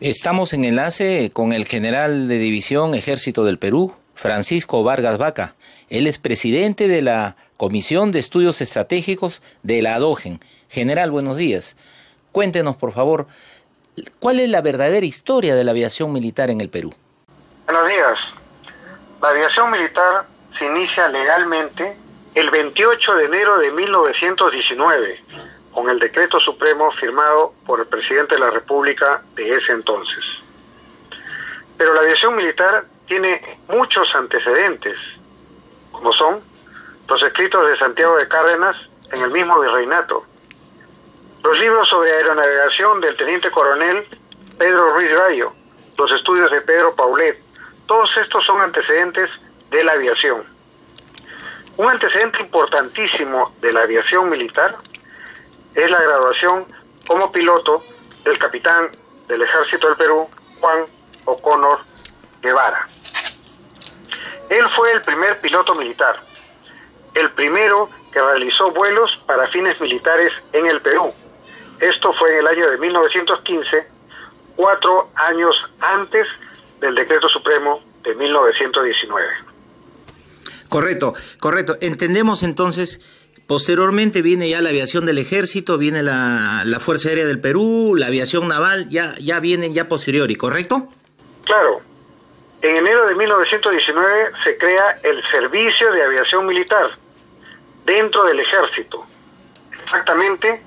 Estamos en enlace con el general de división Ejército del Perú, Francisco Vargas Vaca. Él es presidente de la Comisión de Estudios Estratégicos de la ADOGEN. General, buenos días. Cuéntenos, por favor, ¿cuál es la verdadera historia de la aviación militar en el Perú? Buenos días. La aviación militar se inicia legalmente el 28 de enero de 1919 con el decreto supremo firmado por el presidente de la República de ese entonces. Pero la aviación militar tiene muchos antecedentes, como son los escritos de Santiago de Cárdenas en el mismo virreinato, los libros sobre aeronavegación del teniente coronel Pedro Ruiz Gallo, los estudios de Pedro Paulet, todos estos son antecedentes de la aviación. Un antecedente importantísimo de la aviación militar es la graduación como piloto del capitán del Ejército del Perú, Juan O'Connor Guevara. Él fue el primer piloto militar, el primero que realizó vuelos para fines militares en el Perú. Esto fue en el año de 1915, cuatro años antes del decreto supremo de 1919. Correcto, correcto. Entendemos entonces Posteriormente viene ya la aviación del ejército, viene la, Fuerza Aérea del Perú, la aviación naval, ya, ya vienen ya posteriori, ¿correcto? Claro. En enero de 1919 se crea el Servicio de Aviación Militar dentro del ejército, exactamente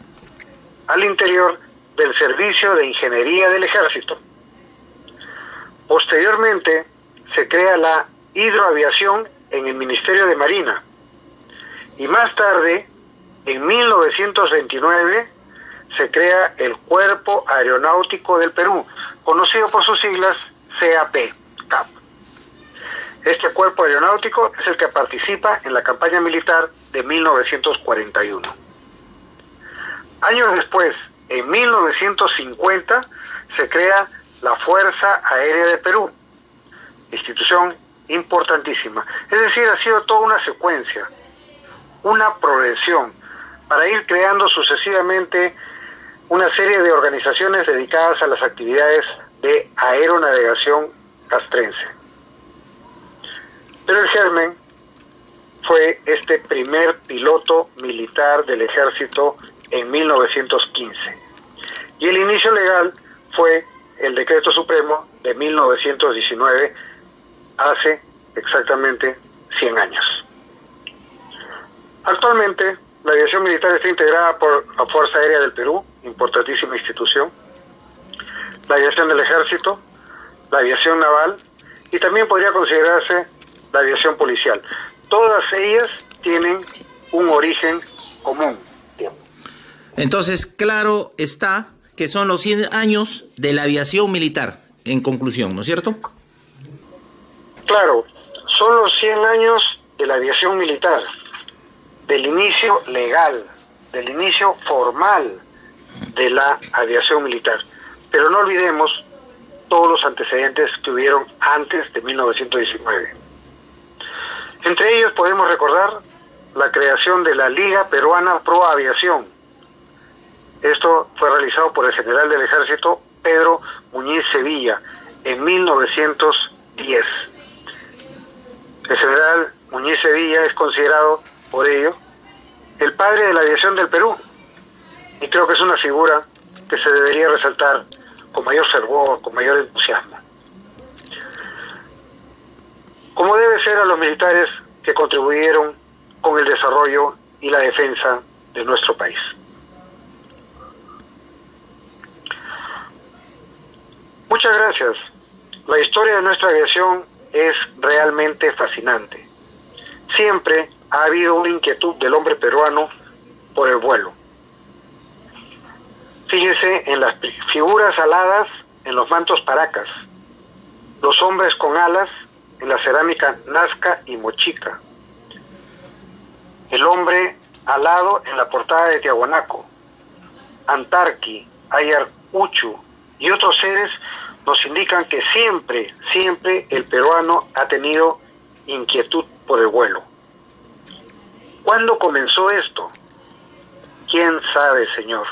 al interior del Servicio de Ingeniería del Ejército. Posteriormente se crea la hidroaviación en el Ministerio de Marina y más tarde, en 1929, se crea el Cuerpo Aeronáutico del Perú, conocido por sus siglas CAP. Este cuerpo aeronáutico es el que participa en la campaña militar de 1941. Años después, en 1950, se crea la Fuerza Aérea de Perú, institución importantísima. Es decir, ha sido toda una secuencia una progresión para ir creando sucesivamente una serie de organizaciones dedicadas a las actividades de aeronavegación castrense. Pero el germen fue este primer piloto militar del ejército en 1915. Y el inicio legal fue el decreto supremo de 1919, hace exactamente 100 años. Actualmente, la aviación militar está integrada por la Fuerza Aérea del Perú, importantísima institución, la aviación del Ejército, la aviación naval y también podría considerarse la aviación policial. Todas ellas tienen un origen común. Entonces, claro está que son los 100 años de la aviación militar, en conclusión, ¿no es cierto? Claro, son los 100 años de la aviación militar del inicio legal, del inicio formal de la aviación militar. Pero no olvidemos todos los antecedentes que hubieron antes de 1919. Entre ellos podemos recordar la creación de la Liga Peruana Pro Aviación. Esto fue realizado por el general del ejército Pedro Muñiz Sevilla en 1910. El general Muñiz Sevilla es considerado por ello, el padre de la aviación del Perú. Y creo que es una figura que se debería resaltar con mayor fervor, con mayor entusiasmo. Como debe ser a los militares que contribuyeron con el desarrollo y la defensa de nuestro país. Muchas gracias. La historia de nuestra aviación es realmente fascinante. Siempre ha habido una inquietud del hombre peruano por el vuelo. Fíjese en las figuras aladas en los mantos paracas, los hombres con alas en la cerámica Nazca y Mochica, el hombre alado en la portada de Tiahuanaco, Antarqui, Ayarcuchu y otros seres nos indican que siempre, siempre el peruano ha tenido inquietud por el vuelo. ¿Cuándo comenzó esto? ¿Quién sabe, Señor?